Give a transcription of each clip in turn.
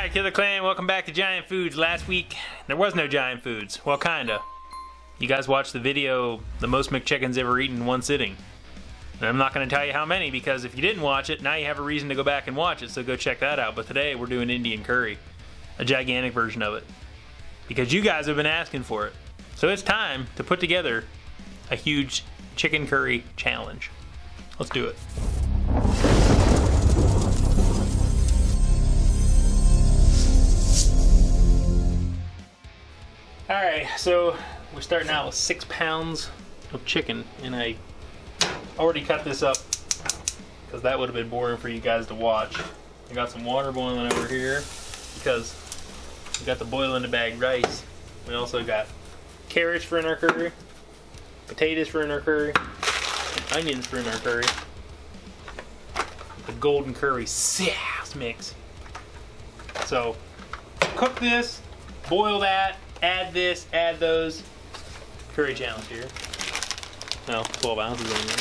Hi, Killer Clan. Welcome back to Giant Foods. Last week, there was no Giant Foods. Well, kinda. You guys watched the video, the most McChickens ever eaten in one sitting. And I'm not going to tell you how many because if you didn't watch it, now you have a reason to go back and watch it, so go check that out. But today, we're doing Indian curry, a gigantic version of it. Because you guys have been asking for it. So it's time to put together a huge chicken curry challenge. Let's do it. Alright, so we're starting out with six pounds of chicken, and I already cut this up because that would have been boring for you guys to watch. I got some water boiling over here because we got the boil in the bag rice. We also got carrots for in our curry, potatoes for in our curry, onions for in our curry, the golden curry sauce mix. So cook this, boil that, add this, add those. Curry challenge here. No, 12 ounces in there.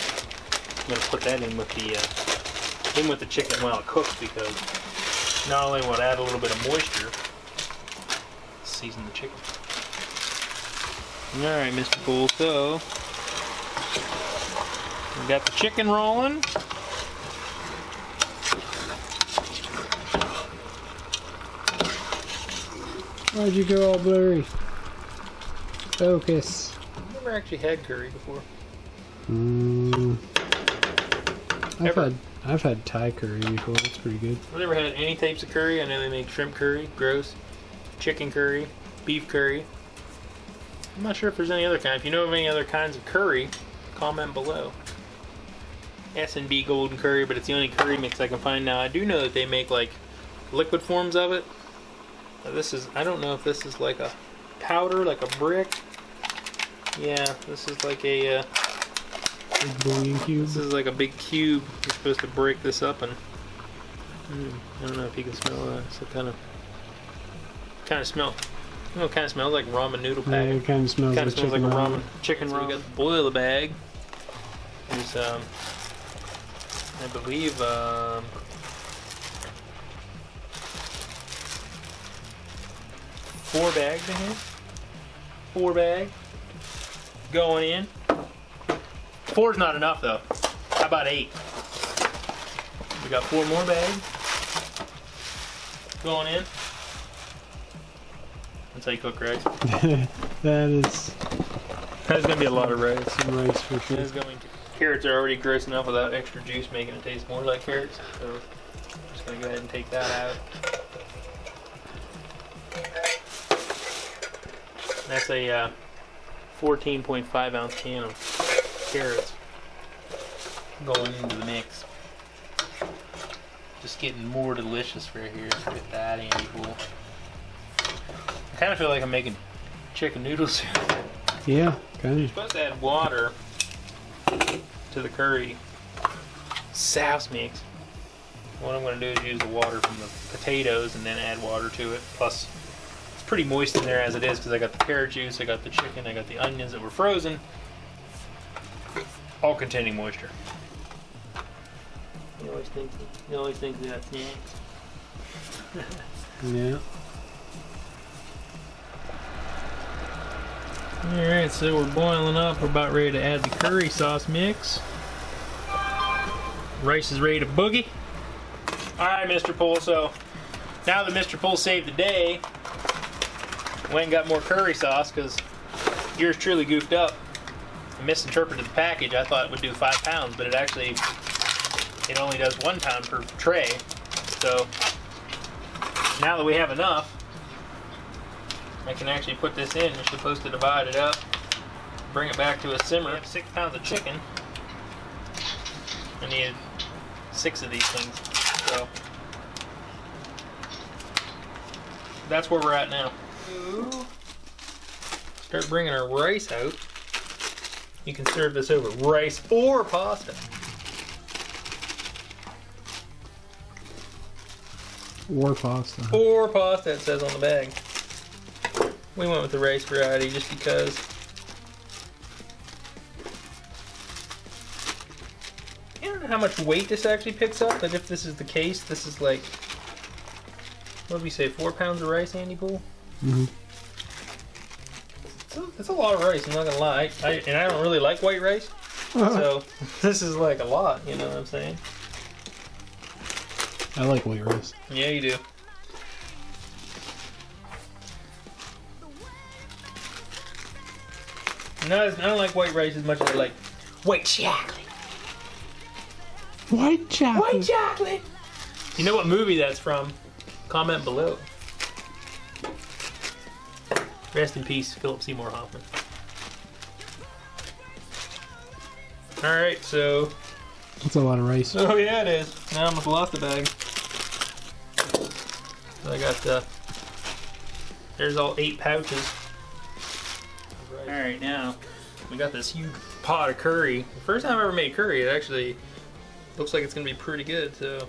I'm gonna put that in with the uh, in with the chicken while it cooks because not only will it add a little bit of moisture, season the chicken. All right, Mr. Pool. So we got the chicken rolling. Why'd you go all blurry? Focus. I've never actually had curry before. Mm. I've Ever. had I've had Thai curry before. It's pretty good. I've never had any types of curry. I know they make shrimp curry, gross, chicken curry, beef curry. I'm not sure if there's any other kind. If you know of any other kinds of curry, comment below. S&B Golden Curry, but it's the only curry mix I can find now. I do know that they make like liquid forms of it. Now, this is, I don't know if this is like a powder, like a brick. Yeah, this is like a, uh, Big bouillon cube. this is like a big cube. You're supposed to break this up and mm, I don't know if you can smell that. It's a kind of kind of smell. You know, kind of smells like ramen noodle Yeah, pack. it kind of smells kind like of smells like a ramen. ramen chicken ramen. we got the boil the bag. There's um, I believe um, four bags in here. Four bag going in. Four's not enough though. How about eight? We got four more bags going in. That's how you cook rice. that is That's gonna be a lot of rice. some rice for sure. is going to. Carrots are already gross enough without extra juice, making it taste more like carrots. So I'm just gonna go ahead and take that out. That's a uh, 14.5 ounce can of carrots going into the mix. Just getting more delicious right here with that Andy Pool. I kind of feel like I'm making chicken noodle soup. Yeah, kind of. supposed to add water to the curry sauce mix. What I'm going to do is use the water from the potatoes and then add water to it. Plus, it's pretty moist in there as it is because I got the carrot juice, I got the chicken, I got the onions that were frozen, all containing moisture. You always think, you always think that's next. Yeah. Alright, so we're boiling up. We're about ready to add the curry sauce mix. Rice is ready to boogie. Alright, Mr. Pool, so now that Mr. Pool saved the day, and got more curry sauce because yours truly goofed up. I misinterpreted the package. I thought it would do five pounds, but it actually it only does one pound per tray. So now that we have enough, I can actually put this in. You're supposed to divide it up, bring it back to a simmer. I have six pounds of chicken. I need six of these things. So that's where we're at now. Start bringing our rice out. You can serve this over rice or pasta. Or pasta. Or pasta, it says on the bag. We went with the rice variety just because you don't know how much weight this actually picks up, but if this is the case, this is like what did we say? Four pounds of rice, Andy Pool. Mm-hmm. It's a, it's a lot of rice. I'm not gonna lie. I, and I don't really like white rice, so this is like a lot. You know what I'm saying? I like white rice. Yeah, you do. No, I don't like white rice as much as I like white chocolate. White chocolate. White chocolate. You know what movie that's from? Comment below. Rest in peace, Philip Seymour Hoffman. All right, so That's a lot of rice. Oh yeah, it is. Now I almost lost the bag. So I got uh There's all eight pouches. All right, now we got this huge pot of curry. First time I ever made curry. It actually looks like it's gonna be pretty good. So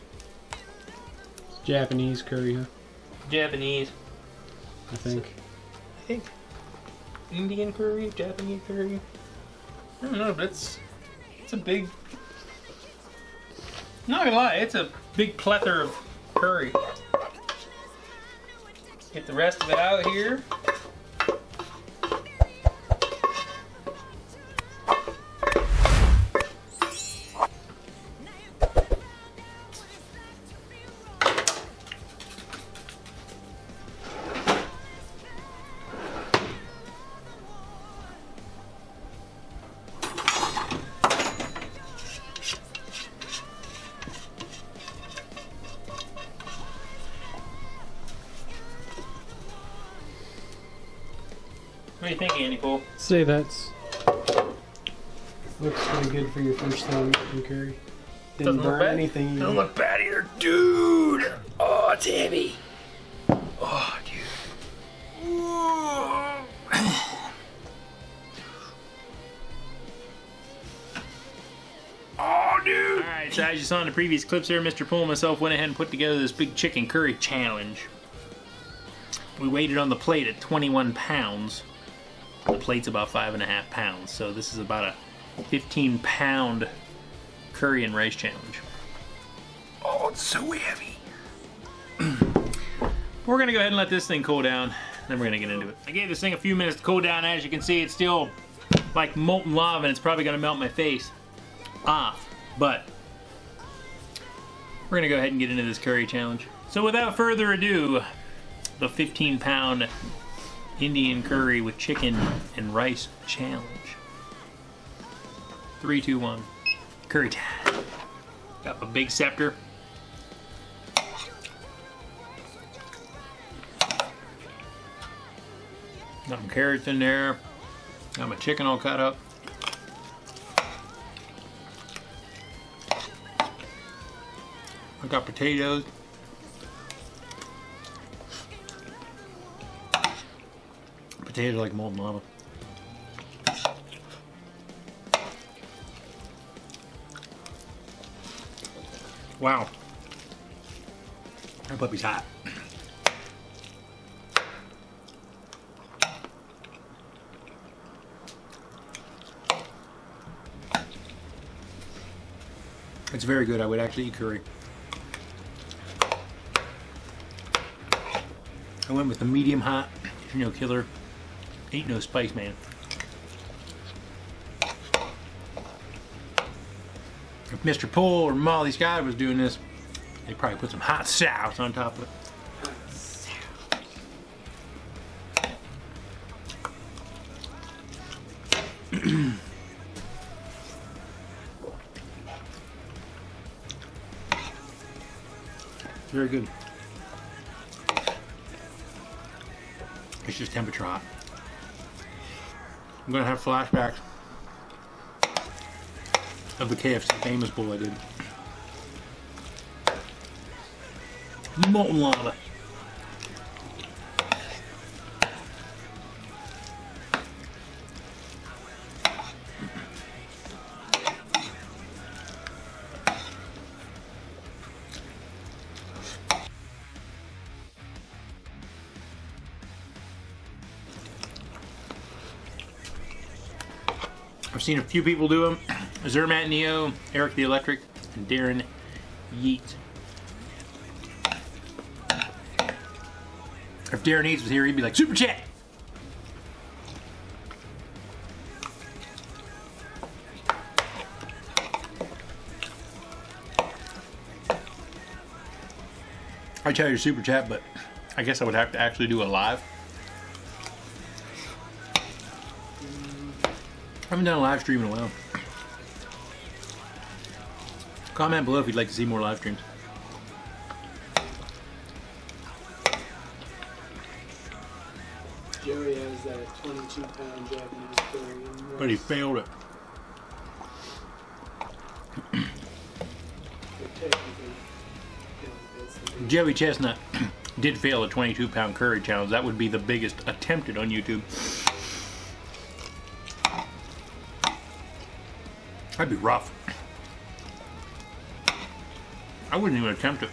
Japanese curry, huh? Japanese, I think. I think Indian curry, Japanese curry. I don't know, but it's it's a big. Not gonna lie, it's a big plethora of curry. Get the rest of it out here. Do you think, Andy Cole? Say that's looks pretty good for your first time making curry. Didn't Doesn't burn bad. anything. Don't look bad either, dude. Oh, it's heavy. Oh, dude. Oh, dude. All right, so as you saw in the previous clips here, Mr. Pool and myself went ahead and put together this big chicken curry challenge. We weighed it on the plate at 21 pounds. The plate's about five and a half pounds, so this is about a 15 pound curry and rice challenge. Oh, it's so heavy. we're gonna go ahead and let this thing cool down, then we're gonna get into it. I gave this thing a few minutes to cool down. As you can see, it's still like molten lava and it's probably gonna melt my face off, but we're gonna go ahead and get into this curry challenge. So without further ado, the 15 pound Indian curry with chicken and rice challenge. Three, two, one. Curry time. Got a big scepter. Got some carrots in there. Got my chicken all cut up. I got potatoes. Potatoes like molten lava. Wow. That puppy's hot. It's very good. I would actually eat curry. I went with the medium hot, you know, killer. Ain't no spice, man. If Mr. Poole or Molly Schuyler was doing this, they'd probably put some hot sauce on top of it. Very good. It's just temperature hot. I'm gonna have flashbacks of the KFC famous bowl I did. Molten lava. I've seen a few people do them. Zermatt Neo, Eric the Electric, and Darren Yeet. If Darren Eads was here, he'd be like, Super Chat! I tell you super chat, but I guess I would have to actually do a live. Haven't done a live stream in a while. Comment below if you'd like to see more live streams. Joey has that 22 pound Japanese curry. and But he failed it. So technically, you know, that's the big- Joey Chestnut did fail a 22 pound curry challenge. That would be the biggest attempted on YouTube. That'd be rough. I wouldn't even attempt it.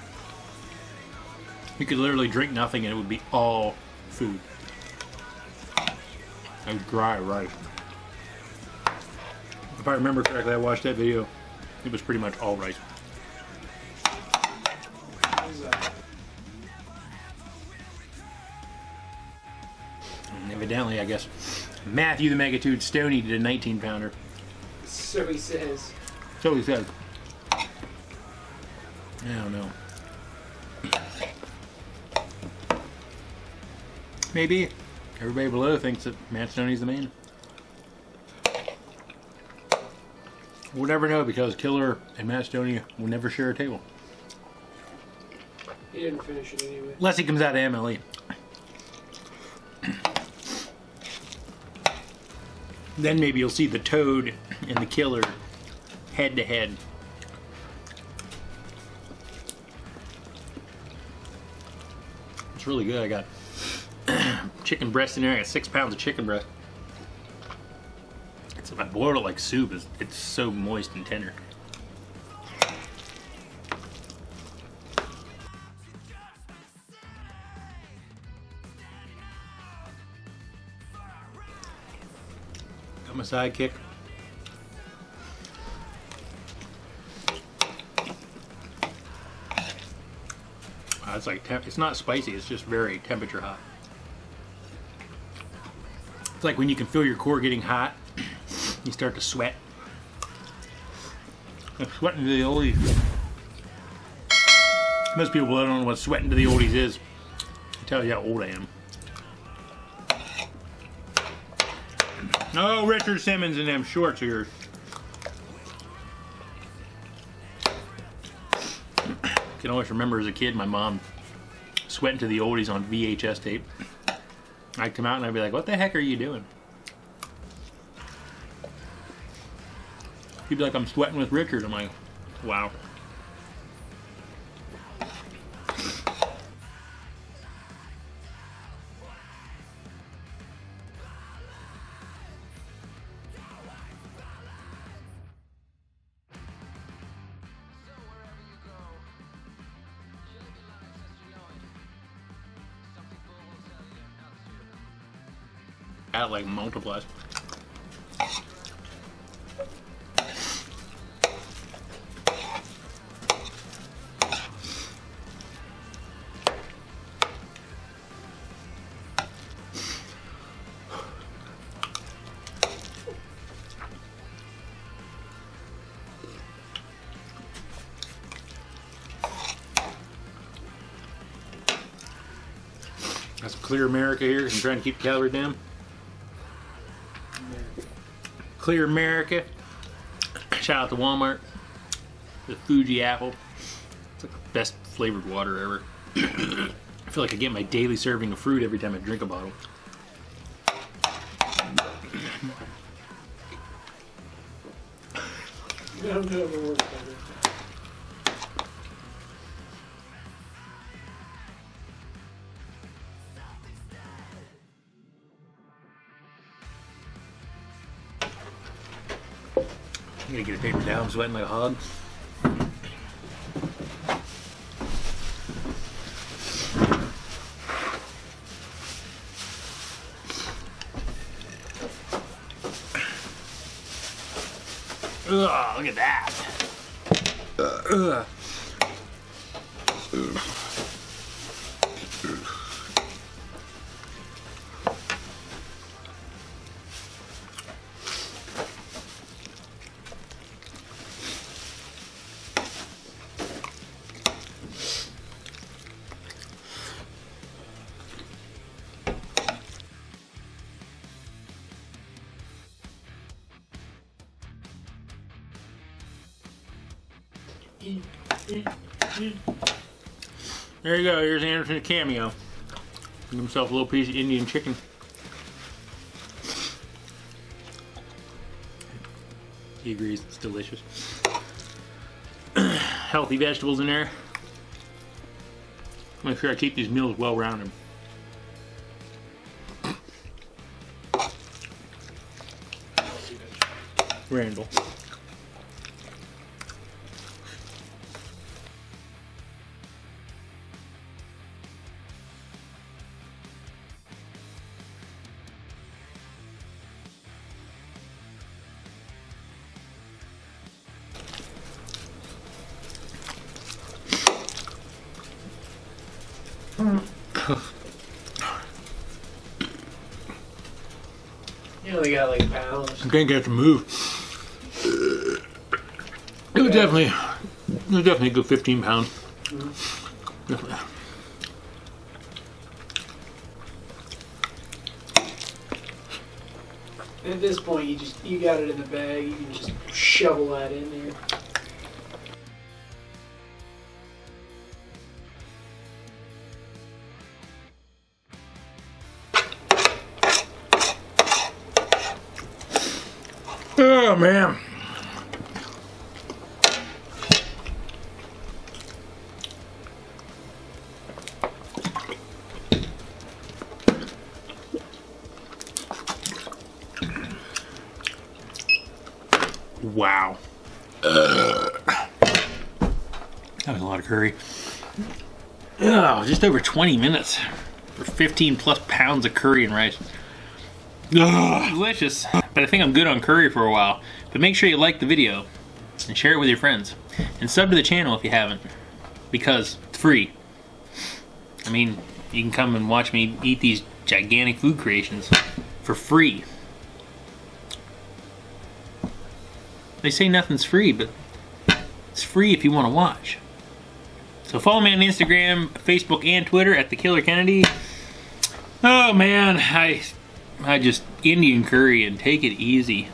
You could literally drink nothing and it would be all food. Was dry rice. If I remember correctly, I watched that video. It was pretty much all rice. And evidently, I guess Matthew the Megatoad Stonie did a 19 pounder. So he says. So he says. I don't know. Maybe everybody below thinks that Matt Stonie's the man. We'll never know because Killer and Matt Stoney will never share a table. He didn't finish it anyway. Unless he comes out of E. MLE. Then maybe you'll see the Toad and the Killer head to head. It's really good. I got chicken breast in there. I got six pounds of chicken breast. It's, I boiled it like soup. It's, it's so moist and tender. Got my sidekick. It's like temp- it's not spicy. It's just very temperature hot. It's like when you can feel your core getting hot, you start to sweat. I'm sweating to the oldies. Most people don't know what sweating to the oldies is. I tell you how old I am. Oh, Richard Simmons and them shorts of yours. Can always remember as a kid my mom sweating to the oldies on VHS tape. I'd come out and I'd be like, what the heck are you doing? She'd be like, I'm sweating with Richard. I'm like, wow. That's clear America here. I'm trying to keep calories down. Clear America. Shout out to Walmart. The Fuji apple. It's like the best flavored water ever. I feel like I get my daily serving of fruit every time I drink a bottle. Gonna get a paper towel. I'm sweating like a hog. Ugh, look at that. Ugh. There you go. Here's Anderson's cameo. Give himself a little piece of Indian chicken. He agrees. It's delicious. Healthy vegetables in there. Make sure I keep these meals well rounded. Randall. You know they got like pounds. I can't get to move. It was definitely, it was definitely a good 15 pounds. Mm-hmm. Definitely. At this point, you just you got it in the bag. You can just shovel that in there. Wow. That was a lot of curry. Oh, just over 20 minutes for 15 plus pounds of curry and rice. Ugh, delicious. But I think I'm good on curry for a while. But make sure you like the video and share it with your friends. And sub to the channel if you haven't. Because it's free. I mean, you can come and watch me eat these gigantic food creations for free. They say nothing's free, but it's free if you want to watch. So follow me on Instagram, Facebook, and Twitter at the Killer Kennedy. Oh man, I I just Indian curry and take it easy.